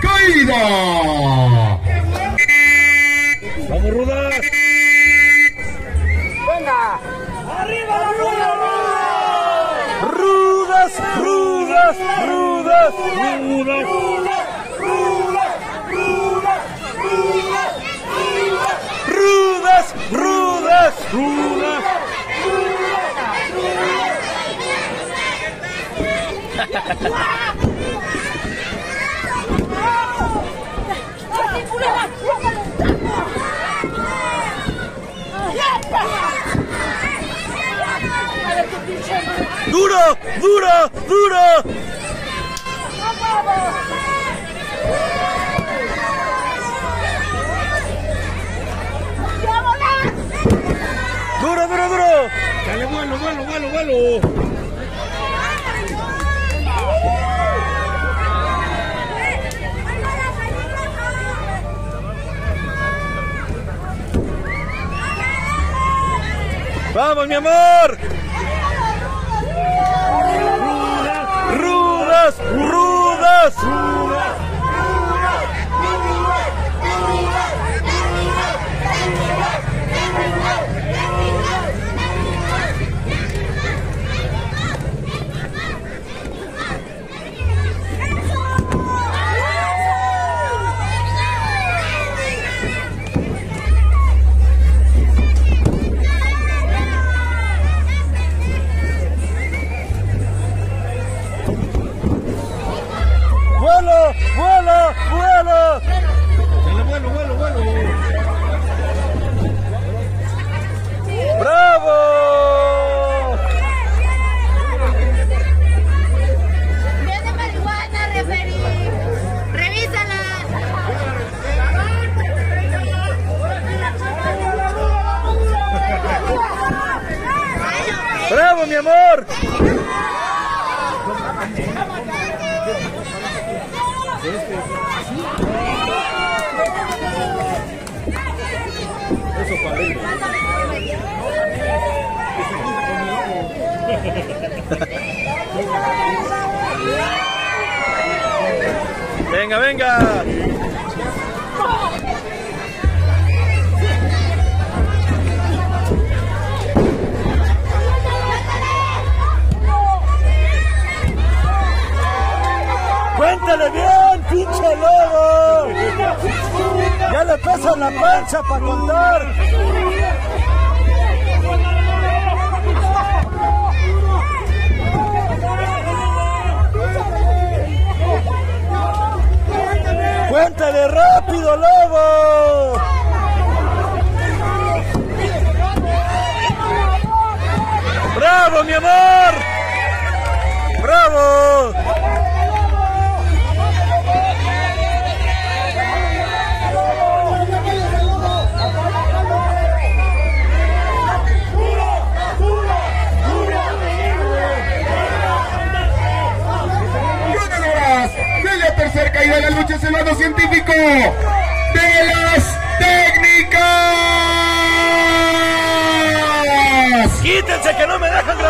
¡Caída! ¡Vamos, Ruda! ¡Venga! ¡Arriba la ruda! ¡Rudas, rudas, rudas, rudas! ¡Rudas, Lula! Duro! Duro! Duro! Vuelo, vuelo, vuelo! ¡Vamos, mi amor! ¡Rudas, rudas! ¡Vuelo, ¡Bravo, mi amor! Venga, venga. Cuéntale bien, pinche lobo. Ya le pesa la pancha para contar. Cuéntale rápido, lobo. ¡Bravo, mi amor! ¡Bravo! De la lucha es el lado científico de las técnicas. ¡Quítense que no me dejan grabar!